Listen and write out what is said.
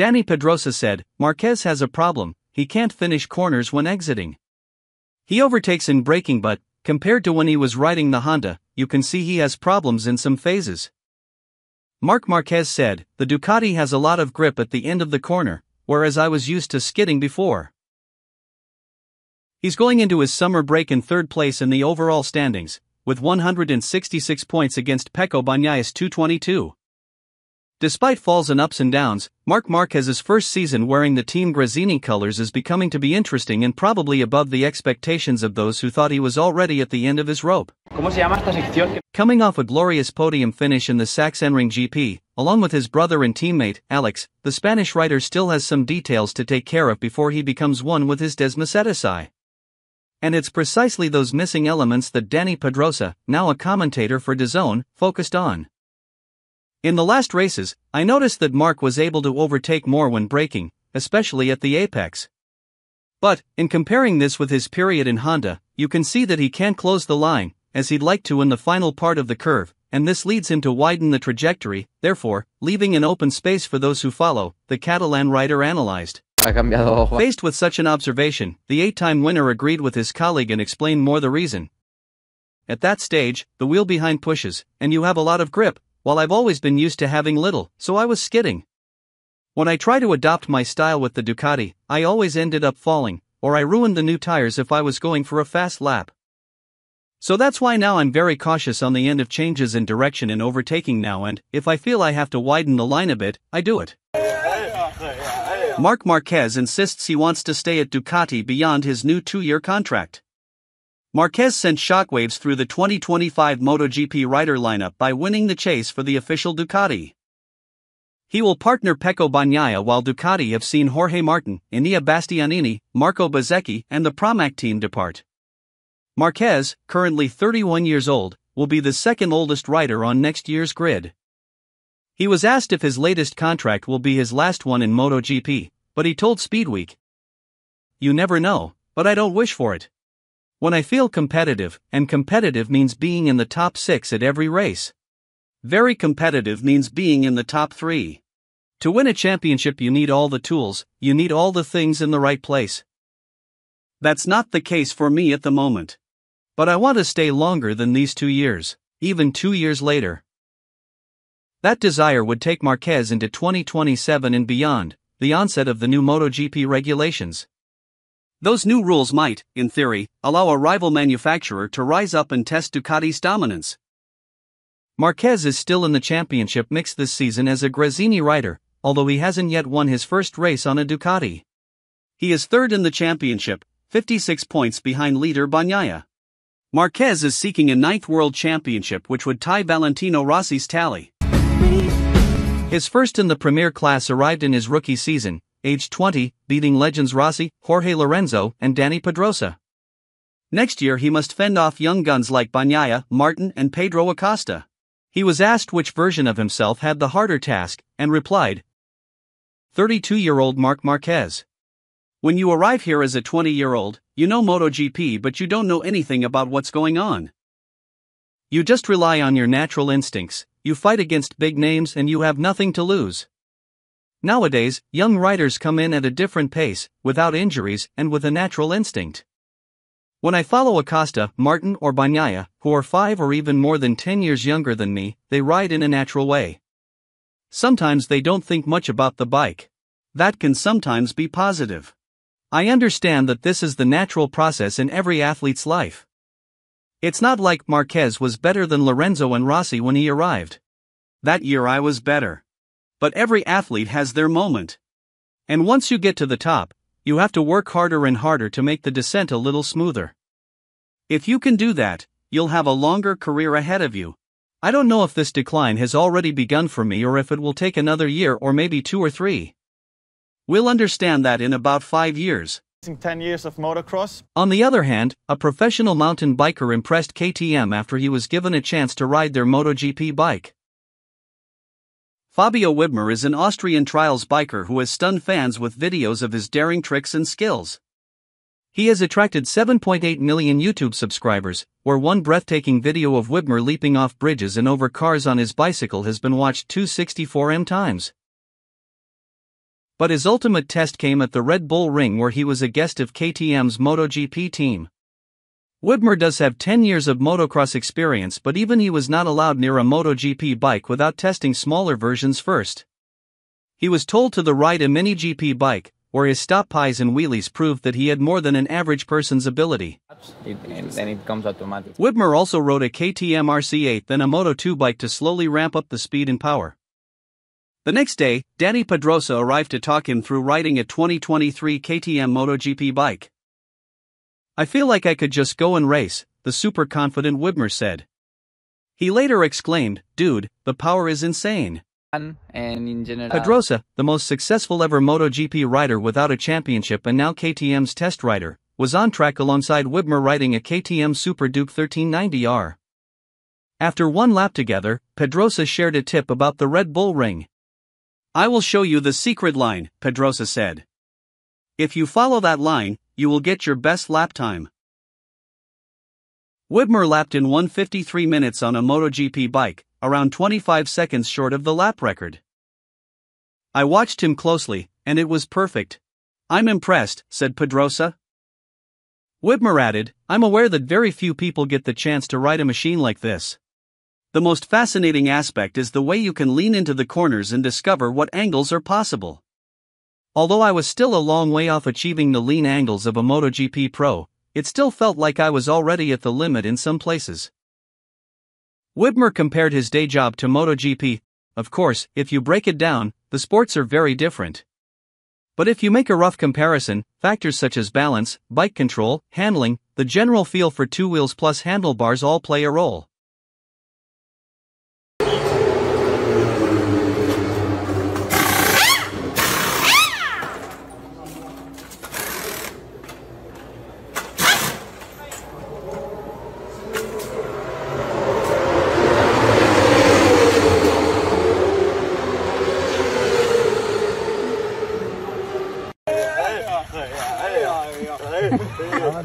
Dani Pedrosa said, Marquez has a problem, he can't finish corners when exiting. He overtakes in braking, but, compared to when he was riding the Honda, you can see he has problems in some phases. Marc Marquez said, The Ducati has a lot of grip at the end of the corner, whereas I was used to skidding before. He's going into his summer break in third place in the overall standings, with 166 points against Pecco Bagnaia's 222. Despite falls and ups and downs, Marc Marquez's first season wearing the Team Gresini colors is becoming to be interesting and probably above the expectations of those who thought he was already at the end of his rope. Coming off a glorious podium finish in the Sachsenring GP, along with his brother and teammate, Alex, the Spanish rider still has some details to take care of before he becomes one with his Desmosedici. And it's precisely those missing elements that Dani Pedrosa, now a commentator for DAZN, focused on. In the last races, I noticed that Marc was able to overtake more when braking, especially at the apex. But, in comparing this with his period in Honda, you can see that he can't close the line, as he'd like to in the final part of the curve, and this leads him to widen the trajectory, therefore, leaving an open space for those who follow, the Catalan rider analyzed. Faced with such an observation, the eight time winner agreed with his colleague and explained more the reason. At that stage, the wheel behind pushes, and you have a lot of grip, while I've always been used to having little, so I was skidding. When I try to adopt my style with the Ducati, I always ended up falling, or I ruined the new tires if I was going for a fast lap. So that's why now I'm very cautious on the end of changes in direction and overtaking now, and if I feel I have to widen the line a bit, I do it. Marc Marquez insists he wants to stay at Ducati beyond his new two year contract. Marquez sent shockwaves through the 2025 MotoGP rider lineup by winning the chase for the official Ducati. He will partner Pecco Bagnaia while Ducati have seen Jorge Martin, Enea Bastianini, Marco Bezzecchi, and the Pramac team depart. Marquez, currently 31 years old, will be the second oldest rider on next year's grid. He was asked if his latest contract will be his last one in MotoGP, but he told Speedweek, You never know, but I don't wish for it. When I feel competitive, and competitive means being in the top 6 at every race. Very competitive means being in the top 3. To win a championship, you need all the tools, you need all the things in the right place. That's not the case for me at the moment. But I want to stay longer than these two years, even two years later. That desire would take Marquez into 2027 and beyond, the onset of the new MotoGP regulations. Those new rules might, in theory, allow a rival manufacturer to rise up and test Ducati's dominance. Marquez is still in the championship mix this season as a Gresini rider, although he hasn't yet won his first race on a Ducati. He is third in the championship, 56 points behind leader Bagnaia. Marquez is seeking a ninth world championship which would tie Valentino Rossi's tally. His first in the Premier class arrived in his rookie season, age 20, beating legends Rossi, Jorge Lorenzo, and Dani Pedrosa. Next year he must fend off young guns like Bagnaia, Martin, and Pedro Acosta. He was asked which version of himself had the harder task, and replied 32 year old Marc Marquez. When you arrive here as a 20 year old, you know MotoGP but you don't know anything about what's going on. You just rely on your natural instincts, you fight against big names and you have nothing to lose. Nowadays, young riders come in at a different pace, without injuries, and with a natural instinct. When I follow Acosta, Martin, or Bagnaia, who are 5 or even more than 10 years younger than me, they ride in a natural way. Sometimes they don't think much about the bike. That can sometimes be positive. I understand that this is the natural process in every athlete's life. It's not like Marquez was better than Lorenzo and Rossi when he arrived. That year I was better. But every athlete has their moment. And once you get to the top, you have to work harder and harder to make the descent a little smoother. If you can do that, you'll have a longer career ahead of you. I don't know if this decline has already begun for me or if it will take another year or maybe two or three. We'll understand that in about five years. 10 years of motocross. On the other hand, a professional mountain biker impressed KTM after he was given a chance to ride their MotoGP bike. Fabio Wibmer is an Austrian trials biker who has stunned fans with videos of his daring tricks and skills. He has attracted 7.8 million YouTube subscribers, where one breathtaking video of Wibmer leaping off bridges and over cars on his bicycle has been watched 264m times. But his ultimate test came at the Red Bull Ring where he was a guest of KTM's MotoGP team. Wibmer does have 10 years of motocross experience, but even he was not allowed near a MotoGP bike without testing smaller versions first. He was told to the ride a mini GP bike, where his stoppies and wheelies proved that he had more than an average person's ability. It, it. Wibmer also rode a KTM RC8 then a Moto2 bike to slowly ramp up the speed and power. The next day, Dani Pedrosa arrived to talk him through riding a 2023 KTM MotoGP bike. I feel like I could just go and race, the super confident Wibmer said. He later exclaimed, Dude, the power is insane. And in general, Pedrosa, the most successful ever MotoGP rider without a championship and now KTM's test rider, was on track alongside Wibmer riding a KTM Super Duke 1390R. After one lap together, Pedrosa shared a tip about the Red Bull Ring. I will show you the secret line, Pedrosa said. If you follow that line, you will get your best lap time. Wibmer lapped in 153 minutes on a MotoGP bike, around 25 seconds short of the lap record. I watched him closely, and it was perfect. I'm impressed, said Pedrosa. Wibmer added, I'm aware that very few people get the chance to ride a machine like this. The most fascinating aspect is the way you can lean into the corners and discover what angles are possible. Although I was still a long way off achieving the lean angles of a MotoGP Pro, it still felt like I was already at the limit in some places. Wibmer compared his day job to MotoGP. Of course, if you break it down, the sports are very different. But if you make a rough comparison, factors such as balance, bike control, handling, the general feel for two wheels plus handlebars all play a role. Wow.